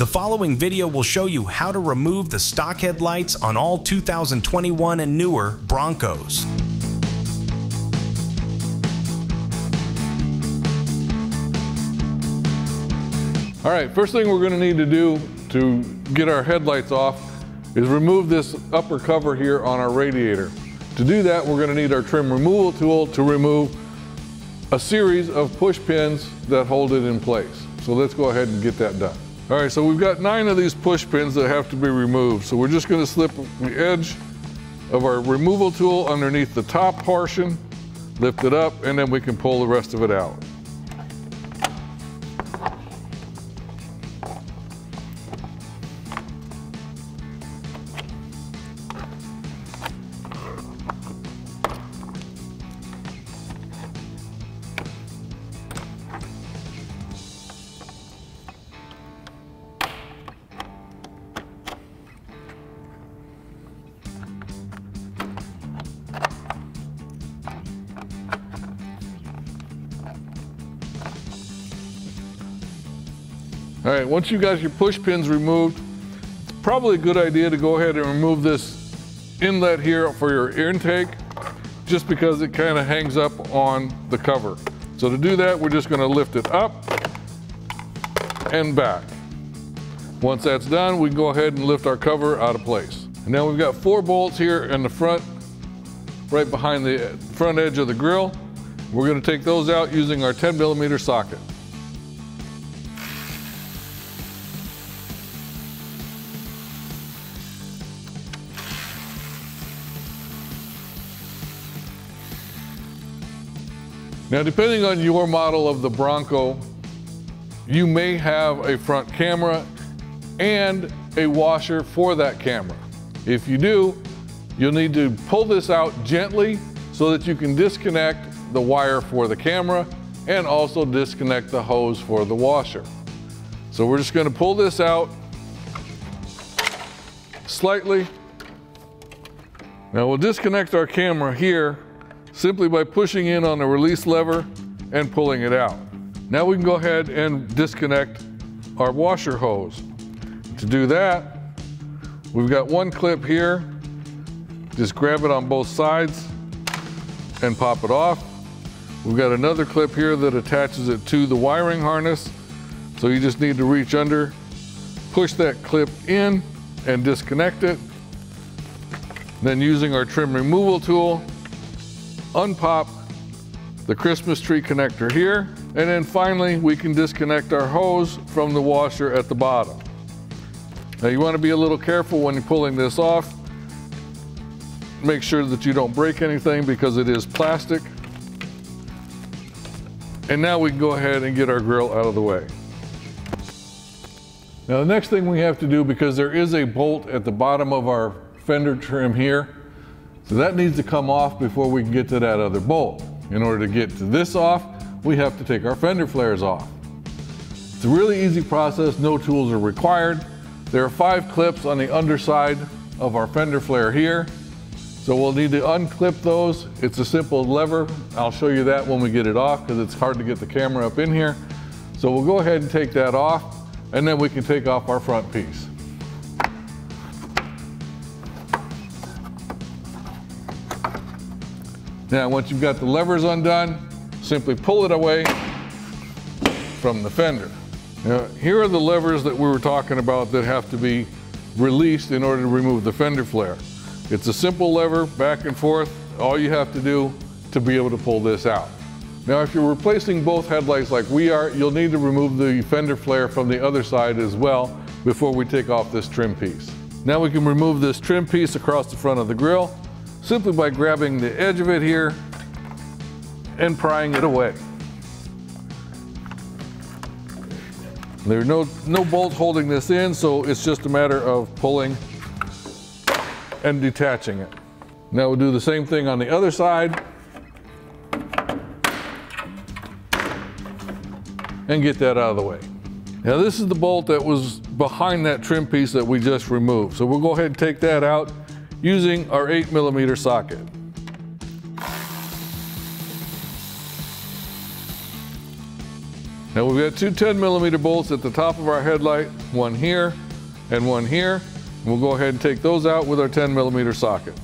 The following video will show you how to remove the stock headlights on all 2021 and newer Broncos. All right, first thing we're gonna need to do to get our headlights off is remove this upper cover here on our radiator. To do that, we're gonna need our trim removal tool to remove a series of push pins that hold it in place. So let's go ahead and get that done. All right, so we've got nine of these push pins that have to be removed. So we're just gonna slip the edge of our removal tool underneath the top portion, lift it up, and then we can pull the rest of it out. All right, once you got your push pins removed, it's probably a good idea to go ahead and remove this inlet here for your intake, just because it kind of hangs up on the cover. So to do that, we're just gonna lift it up and back. Once that's done, we can go ahead and lift our cover out of place. And now we've got four bolts here in the front, right behind the front edge of the grill. We're gonna take those out using our 10 millimeter socket. Now, depending on your model of the Bronco, you may have a front camera and a washer for that camera. If you do, you'll need to pull this out gently so that you can disconnect the wire for the camera and also disconnect the hose for the washer. So we're just gonna pull this out slightly. Now we'll disconnect our camera here simply by pushing in on the release lever and pulling it out. Now we can go ahead and disconnect our washer hose. To do that, we've got one clip here. Just grab it on both sides and pop it off. We've got another clip here that attaches it to the wiring harness. So you just need to reach under, push that clip in and disconnect it. Then using our trim removal tool, unpop the Christmas tree connector here, and then finally we can disconnect our hose from the washer at the bottom. Now you want to be a little careful when you're pulling this off. Make sure that you don't break anything because it is plastic. And now we can go ahead and get our grill out of the way. Now the next thing we have to do, because there is a bolt at the bottom of our fender trim here, so that needs to come off before we can get to that other bolt. In order to get to this off, we have to take our fender flares off. It's a really easy process, no tools are required. There are five clips on the underside of our fender flare here. So we'll need to unclip those. It's a simple lever. I'll show you that when we get it off because it's hard to get the camera up in here. So we'll go ahead and take that off and then we can take off our front piece. Now, once you've got the levers undone, simply pull it away from the fender. Now, here are the levers that we were talking about that have to be released in order to remove the fender flare. It's a simple lever, back and forth, all you have to do to be able to pull this out. Now, if you're replacing both headlights like we are, you'll need to remove the fender flare from the other side as well before we take off this trim piece. Now we can remove this trim piece across the front of the grill simply by grabbing the edge of it here and prying it away. There are no, no bolts holding this in, so it's just a matter of pulling and detaching it. Now we'll do the same thing on the other side. And get that out of the way. Now this is the bolt that was behind that trim piece that we just removed. So we'll go ahead and take that out using our 8 millimeter socket. Now we've got two 10 millimeter bolts at the top of our headlight, one here and one here. We'll go ahead and take those out with our 10 millimeter socket.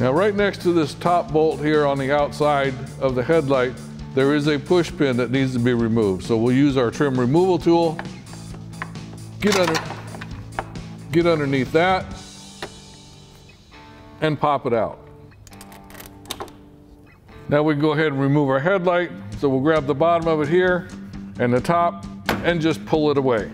Now right next to this top bolt here on the outside of the headlight, there is a push pin that needs to be removed. So we'll use our trim removal tool, get, under, get underneath that, and pop it out. Now we can go ahead and remove our headlight. So we'll grab the bottom of it here and the top and just pull it away.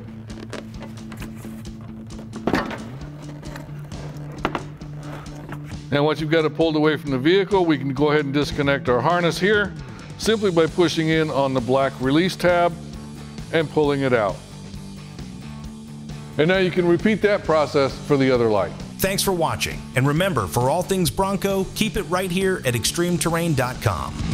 And once you've got it pulled away from the vehicle, we can go ahead and disconnect our harness here simply by pushing in on the black release tab and pulling it out. And now you can repeat that process for the other light. Thanks for watching, and remember, for all things Bronco, keep it right here at extremeterrain.com.